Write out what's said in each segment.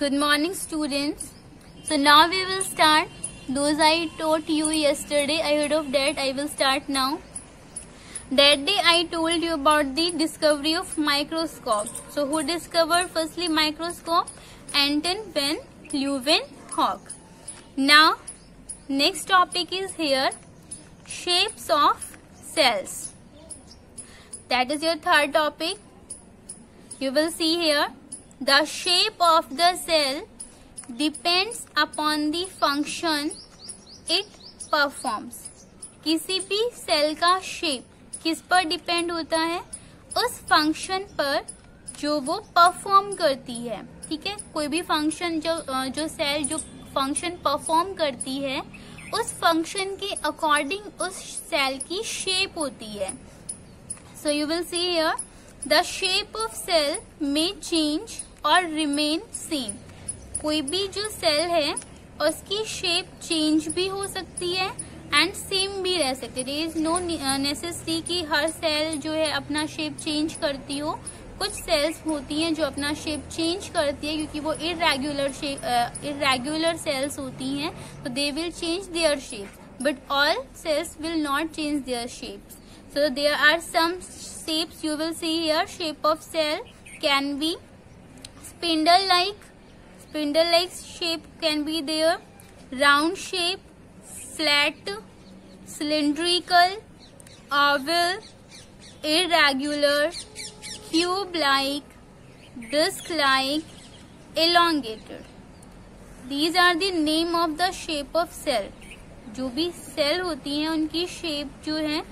Good morning students. So now we will start. Those I taught you yesterday, I heard of that. I will start now. That day I told you about the discovery of microscope. So who discovered firstly microscope? Anton van Leeuwenhoek. Now next topic is here shapes of cells. That is your third topic. You will see here the shape of the cell depends upon the function it performs. किसी भी cell का shape किस पर depend होता है? उस function पर जो वो परफॉर्म करती है। ठीक है? कोई भी फ़ंक्शन जो जो सेल जो फ़ंक्शन परफॉर्म करती है, उस फ़ंक्शन के अकॉर्डिंग उस सेल की शेप होती है। So you will see here the shape of cell may change और रिमेन सेम कोई भी जो सेल है, उसकी शेप चेंज भी हो सकती है एंड सेम भी रह सकती है. इज़ नो नेसेसिटी कि हर सेल जो है अपना शेप चेंज करती हो. कुछ सेल्स होती हैं जो अपना शेप चेंज करती है क्योंकि वो इरेगुलर शेप इरेगुलर सेल्स होती हैं तो they will change their shape but all cells will not change their shape so, there are some shapes, you will see here, shape of cell can be spindle like spindle like shape can be there round shape flat, cylindrical, oval, irregular, cube-like, disc-like, elongated. These are the name of the shape of cell. जो भी cell होती हैं उनकी shape जो है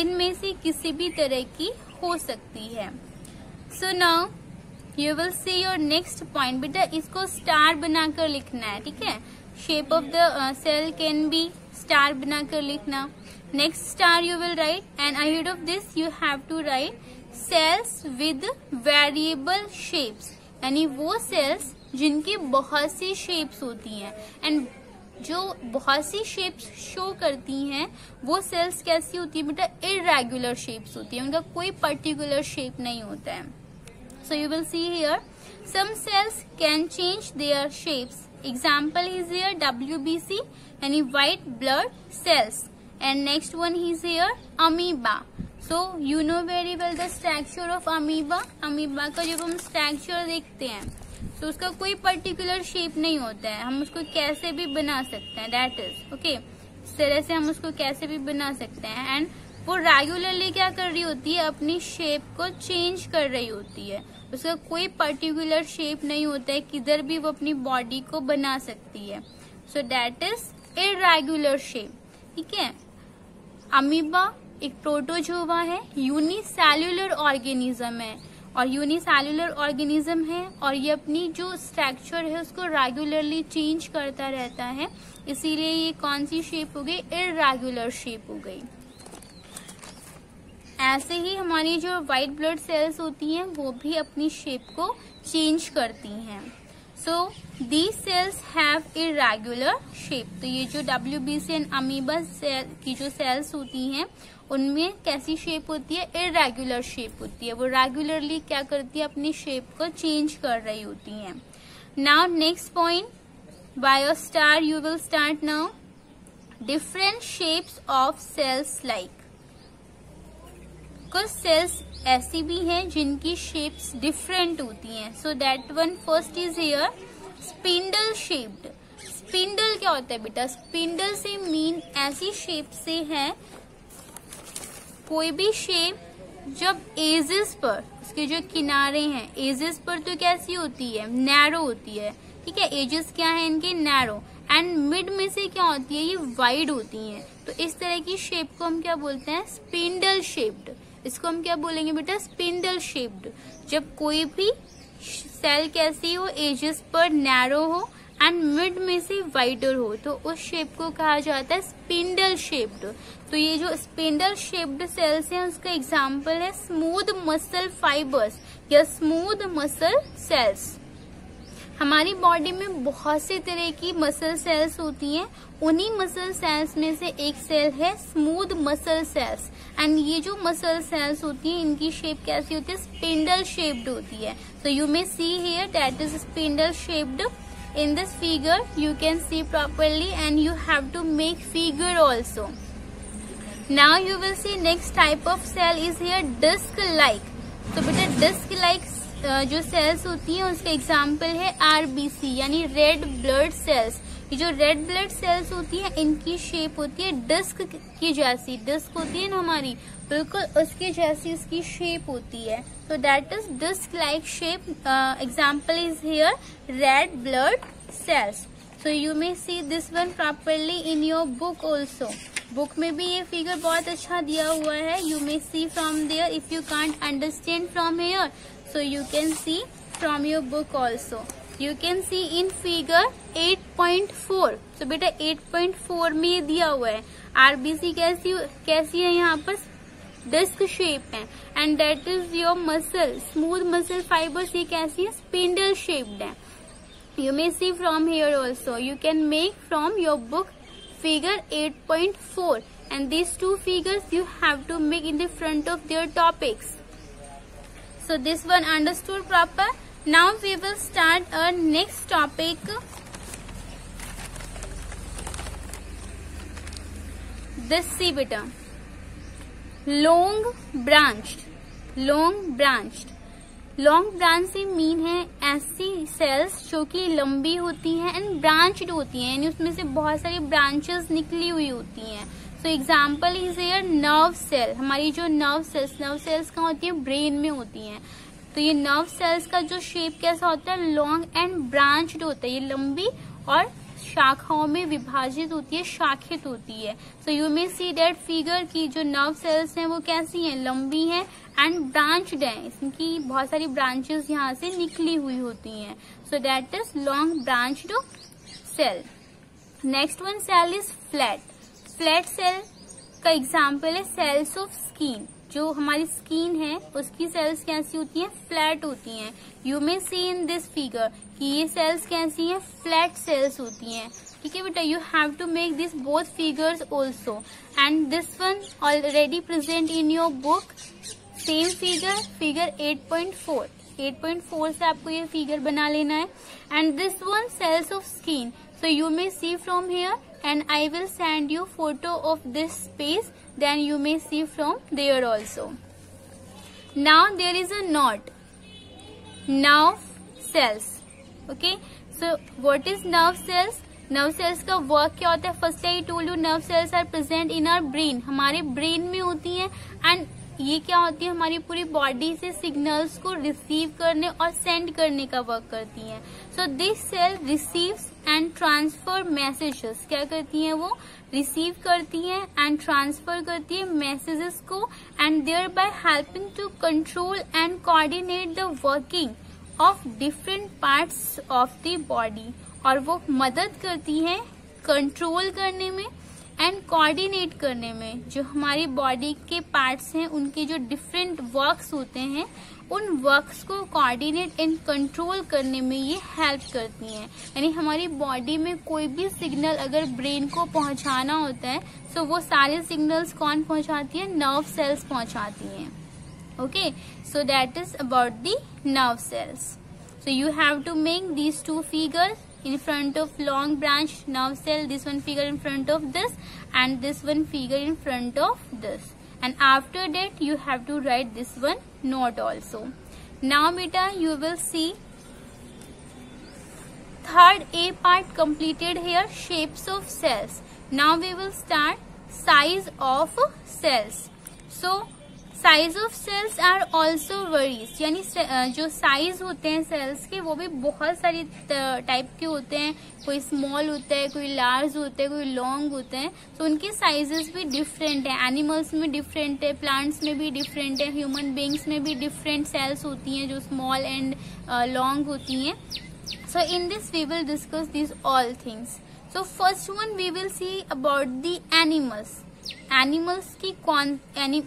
इनमें से किसी भी तरह की हो सकती है so now you will see your next point बेटा, इसको स्टार बनाकर लिखना है, ठीक है? Shape of the cell can be star बनाकर लिखना। Next star you will write and ahead of this you have to write cells with variable shapes यानी वो सेल्स जिनकी बहुत सी शेप्स होती हैं। एंड जो बहुत सी शेप्स शो करती हैं, वो सेल्स कैसी होती है, बेटा? इरेगुलर शेप्स होती है। उनका कोई पर्टिकुलर शेप नहीं होता है। So you will see here some cells can change their shapes Example is here WBC and white blood cells. And next one is here, amoeba. So you know very well the structure of amoeba. Amoeba का जब हम structure देखते हैं तो उसका कोई particular shape नहीं होता है हम उसको कैसे भी बना सकते हैं दैट इज़ ओके इस तरह से हम उसको कैसे भी बना सकते हैं एंड वो रेगुलरली क्या कर रही होती है, अपनी शेप को चेंज कर रही होती है उसका कोई पर्टिकुलर शेप नहीं होता है, किधर भी वो अपनी बॉडी को बना सकती है। So that is irregular shape ठीक है? अमीबा एक प्रोटोजोवा है यूनिसेल्युलर ऑर्गेनिज्म है। और यूनिसेल्युलर ऑर्गेनिज्म है, और ये अपनी जो स्ट्रक्चर है, उसको रेगुलरली चेंज करता रहता है। इसीलिए ये कौन सी शेप हो गई? इरेगुलर शेप हो गई। ऐसे ही हमारी जो व्हाइट ब्लड सेल्स होती हैं, वो भी अपनी शेप को चेंज करती हैं। So the cells have irregular shape तो ये जो W B C and amoeba cell की जो सेल्स होती हैं, उनमें कैसी शेप होती है? इरेगुलर शेप होती है। वो रेगुलरली क्या करती है? अपनी शेप को चेंज कर रही होती हैं। Now next point bio star you will start now different shapes of cells like कुछ सेल्स ऐसी भी हैं जिनकी शेप्स डिफरेंट होती हैं। So that one first is here spindle shaped spindle क्या होता है बेटा? स्पिंडल से मीन ऐसी शेप से है, कोई भी शेप जब एजेस पर, उसके जो किनारे हैं एजेस पर तो कैसी होती है? नैरो होती है। ठीक है एजेस क्या है इनके? नैरो एंड मिड में से क्या होती है? ये वाइड होती हैं। तो इस तरह की शेप को हम क्या बोलते हैं? स्पिंडल शेप्ड इसको हम क्या बोलेंगे बेटा? स्पिंडल शेप्ड जब कोई भी सेल कैसी हो एजेस पर नैरो हो एंड मिड में से वाइडर हो तो उस शेप को कहा जाता है स्पिंडल शेप्ड तो ये जो स्पिंडल शेप्ड सेल्स हैं, उसका एग्जांपल है स्मूथ मसल फाइबर्स या स्मूथ मसल सेल्स हमारी बॉडी में बहुत से तरह की मसल सेल्स होती हैं। उन्हीं मसल सेल्स में से एक सेल है स्मूथ मसल सेल्स एंड ये जो मसल सेल्स होती हैं, इनकी शेप कैसी होती है? स्पिंडल शेप्ड होती है। So you may see here that is spindle shaped in this figure. You can see properly and you have to make figure also. Now you will see next type of cell is here disc like तो बेटा disc like जो sales होती हैं, उसका example है RBC यानी red blood sales ये जो रेड ब्लड सेल्स होती है, इनकी शेप होती है डिस्क की जैसी। डिस्क होती है ना हमारी? बिल्कुल उसकी जैसी उसकी शेप होती है। तो that is disc like shape example is here red blood cells so you may see this one properly in your book also book में भी ये फिगर बहुत अच्छा दिया हुआ है। You may see from there if you can't understand from here so you can see from your book also you can see in figure 8.4 तो बेटा 8.4 में दिया हुआ है। आरबीसी कैसी कैसी है यहाँ पर? डिस्क शेप है। And that is your muscle smooth muscle fibres ये कैसी है? स्पिंडल शेप्ड है। You may see from here also you can make from your book figure 8.4 and these two figures you have to make in the front of their topics. So this one understood proper Now we will start our next topic. This beta. Long branched. Long branched. Long branch से mean है ऐसी sales जो कि लंबी होती हैं and branched होती हैं यानी उसमें से बहुत सारी ब्रांचेस निकली हुई होती हैं so example is here nerve cell हमारी जो नर्व सेल्स नर्व सेल्स कहाँ होती है? ब्रेन में होती हैं। तो ये नर्व सेल्स का जो शेप कैसा होता है? लॉन्ग एंड ब्रांच्ड होता है। ये लंबी और शाखाओं में विभाजित होती है, शाखित होती है। So you may see that figure की जो नर्व सेल्स हैं वो कैसी हैं? लंबी हैं एंड ब्रांच्ड हैं। इनकी बहुत सारी ब्रांचेस यहाँ से निकली हुई होती हैं। So that is long branched cell next one cell is flat flat cell का एग्ज़ाम्पल है सेल्स ऑफ़ स्किन। जो हमारी स्किन है, उसकी सेल्स कैसी होती हैं? फ्लैट होती हैं। You may see in this figure कि ये सेल्स कैसी हैं? फ्लैट सेल्स होती हैं। ठीक है बेटा? You have to make this both figures also and this one already present in your book same figure figure 8.4 8.4 से आपको ये फिगर बना लेना है। And this one cells of skin so you may see from here and I will send you photo of this space then you may see from there also. Now there is a knot. Nerve cells. Okay. So, what is nerve cells? Nerve cells का work क्या होता है first I told you nerve cells are present in our brain हमारे brain में होती हैं and ये क्या होती है हमारी पूरी बॉडी से सिग्नल्स को रिसीव करने और सेंड करने का वर्क करती हैं so this cell receives and transfer messages क्या करती हैं वो? रिसीव करती हैं एंड ट्रांसफ़र करती है मैसेजेस को and thereby helping to control and coordinate the working of different parts of the body और वो मदद करती है कंट्रोल करने में एंड कोऑर्डिनेट करने में। जो हमारी बॉडी के पार्ट्स हैं, उनके जो डिफरेंट वर्क्स होते हैं उन वर्क्स को कोऑर्डिनेट एंड कंट्रोल करने में ये हेल्प करती हैं। यानी हमारी बॉडी में कोई भी सिग्नल अगर ब्रेन को पहुंचाना होता है तो वो सारे सिग्नल्स कौन पहुंचाती है? नर्व सेल्स पहुंचाती हैं। Okay so that is about the nerve cells so you have to make these two figures in front of long branch nerve cell, this one figure in front of this, and this one figure in front of this. And after that you have to write this one note also. Now beta you will see third a part completed here shapes of cells. Now we will start size of cells. So size of cells are also varies यानी जो size होते हैं sales के, वो भी बहुत सारी type के होते हैं। कोई स्मॉल होता है, कोई लार्ज होता है, कोई लॉन्ग होते हैं। तो उनके साइजेस भी डिफरेंट है। एनिमल्स में डिफरेंट है प्लांट्स में भी डिफरेंट है ह्यूमन बींग्स में भी डिफरेंट सेल्स होती हैं, जो स्मॉल एंड लॉन्ग होती हैं। So in this we will discuss this all things so first one we will see about the animals animals की कौन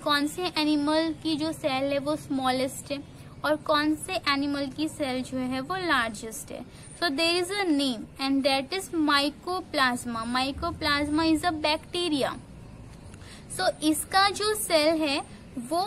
कौन से एनिमल की जो सेल है वो स्मॉलेस्ट है और कौन से एनिमल की सेल जो है वो लार्जेस्ट है? So there is a name and that is mycoplasma mycoplasma is a bacteria so इसका जो सेल है वो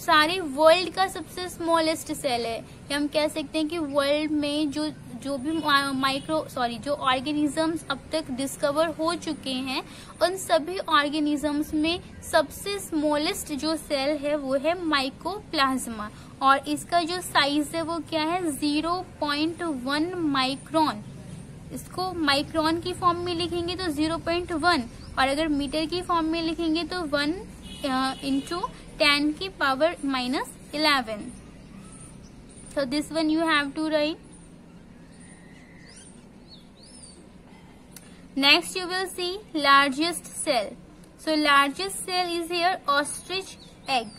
सारे वर्ल्ड का सबसे स्मॉलेस्ट सेल है। या हम कह सकते हैं कि वर्ल्ड में जो जो भी माइक्रो सॉरी जो ऑर्गेनिजम्स अब तक डिस्कवर हो चुके हैं, उन सभी ऑर्गेनिजम्स में सबसे स्मॉलेस्ट जो सेल है वो है माइकोप्लाज्मा और इसका जो साइज़ है वो क्या है? ज़ीरो पॉइंट वन माइक्रोन इसको माइक्रोन की फॉर्म में लिखेंगे तो ज़ीरो पॉइंट वन और अगर मीटर की फॉर्म में लिखेंगे तो वन इंटू टेन की power minus eleven. So this one you have to write next you will see largest cell so largest cell is here ostrich egg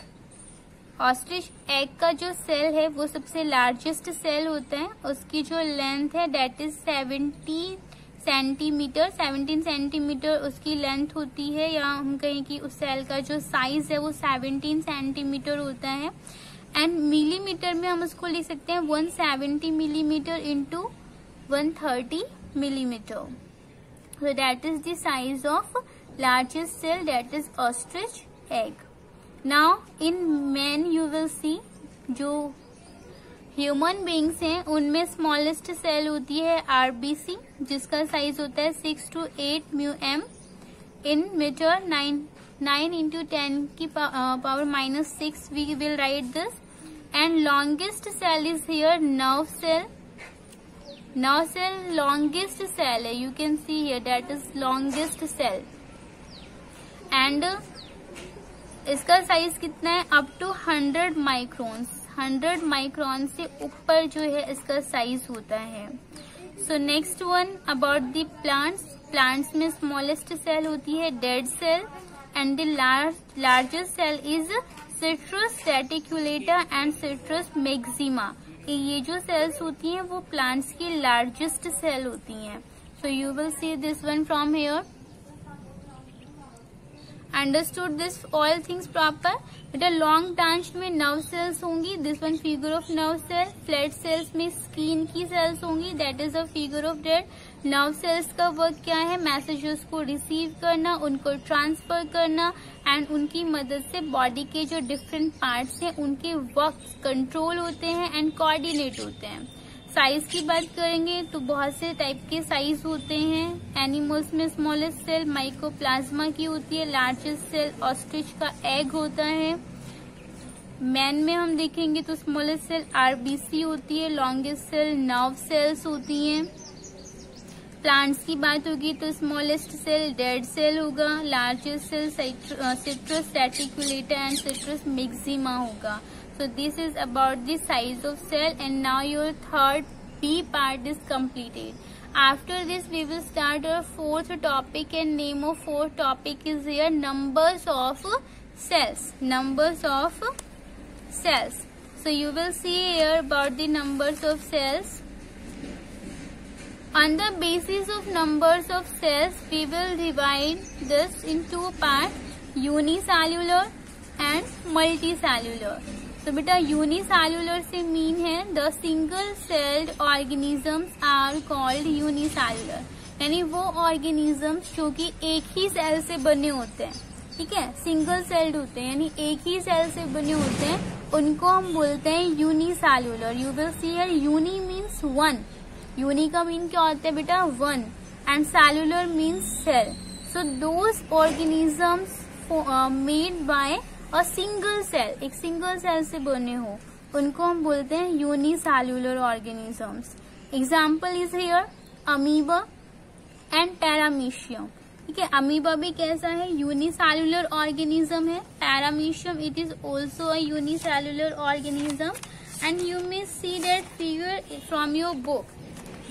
ostrich egg का जो cell है, वो सबसे लार्जेस्ट सेल होता है। उसकी जो लेंथ है that is seventy centimetre, seventeen centimetre उसकी लेंथ होती है, या हम कहें कि उस सेल का जो साइज़ है वो सेवनटीन सेंटीमीटर होता है। एंड मिलीमीटर में हम उसको लिख सकते हैं one seventy millimetre into one thirty millimetre so that is the size of largest cell, that is ostrich egg. In men you will see जो ह्यूमन बींग्स हैं, उनमें स्मॉलेस्ट सेल होती है आरबीसी जिसका साइज़ होता है six to eight mu M in metre nine nine into ten की power minus six we will write this and longest cell is here nerve cell nerve cell longest cell है you can see here that is longest cell and इसका size कितना है? Up to hundred microns 100 micron से ऊपर जो है इसका size होता है। So next one about the plants plants में स्मॉलेस्ट सेल होती है dead cell and largest largest cell is citrus reticulata and citrus maxima ये जो सेल्स होती हैं वो प्लांट्स की लार्जेस्ट सेल होती हैं। So you will see this one from here understood this all things proper बेटा लॉन्ग ब्रांच में नर्व सेल्स होंगी this one figure of nerve cell flat cells में स्किन की सेल्स होंगी that is a figure of that nerve cells का work क्या है? Messages को रिसीव करना, उनको ट्रांसफ़र करना एंड उनकी मदद से बॉडी के जो डिफरेंट पार्ट्स हैं, उनके वर्क कंट्रोल होते हैं एंड कोऑर्डिनेट होते हैं। साइज़ की बात करेंगे तो बहुत से टाइप के साइज़ होते हैं। एनिमल्स में स्मॉलेस्ट सेल माइकोप्लाज्मा की होती है लार्जेस्ट सेल ऑस्ट्रिच का एग होता है। मैन में हम देखेंगे तो स्मॉलेस्ट सेल आरबीसी होती है लॉन्गेस्ट सेल नर्व सेल्स होती हैं। प्लांट्स की बात होगी तो स्मॉलेस्ट सेल डेड सेल होगा largest cell citrus reticulata and citrus maxima होगा। So this is about the size of cell and now your third B part is completed. After this we will start our fourth topic and name of fourth topic is here numbers of cells. Numbers of cells. So you will see here about the numbers of cells. On the basis of numbers of cells, we will divide this in two parts, unicellular and multicellular. तो बेटा unicellular से mean है the single celled organisms are called unicellular यानी वो organisms जो कि एक ही cell से बने होते हैं, ठीक है? सिंगल सेल्ड होते हैं, यानी एक ही सेल से बने होते हैं, उनको हम बोलते हैं unicellular you will see here uni means one uni का मीन क्या होता है बेटा? One and cellular means cell so those organisms made by और सिंगल सेल एक सिंगल सेल से बने हो, उनको हम बोलते हैं unicellular organisms example is here amoeba and paramecium ठीक है अमीबा भी कैसा है? यूनिसेल्युलर ऑर्गेनिज्म है. Paramecium it is also a unicellular organism and you may see that figure from your book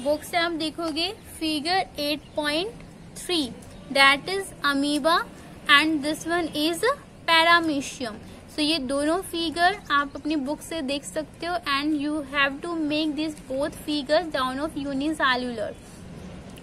book से आप देखोगे figure 8.3 that is amoeba and this one is paramecium so ये दोनों फिगर आप अपनी बुक से देख सकते हो and you have to make this both figures down of unicellular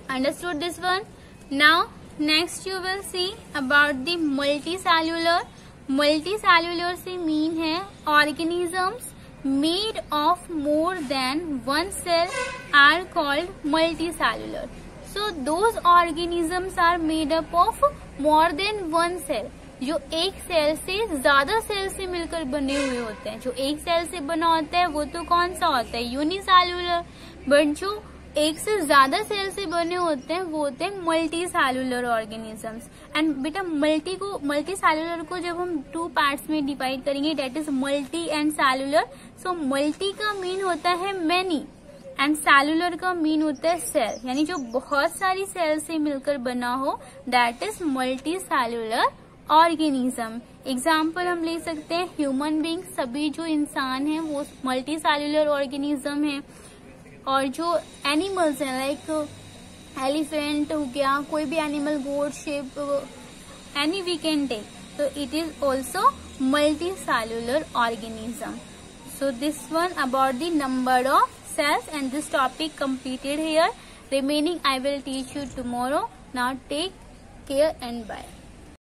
understood this one now next you will see about the multicellular multicellular से mean है organisms made of more than one cell are called multicellular. So, those organisms are made up of more than one cell. जो एक cell से ज़्यादा cell से मिलकर बने हुए होते हैं। जो एक सेल से बना होता है, वो तो कौन सा होता है? यूनिसेलुलर बट जो एक से ज़्यादा सेल से बने होते हैं, वो होते हैं मल्टी सेलुलर ऑर्गेनिजम्स एंड बेटा मल्टी को मल्टी सेलुलर को जब हम टू पार्ट्स में डिवाइड करेंगे that is multi and cellular so multi का मीन होता है मैनी एंड सेलुलर का मीन होता है सेल यानी जो बहुत सारी सेल से मिलकर बना हो that is multicellular organism. Example हम ले सकते हैं ह्यूमन बींग सभी जो इंसान हैं, वो मल्टी सेलुलर ऑर्गेनिज्म है। और जो एनिमल्स हैं लाइक एलिफेंट हो गया, कोई भी animal good shape any we can take तो it is also multicellular organism so this one about the number of cells and this topic completed here remaining i will teach you tomorrow now take care and bye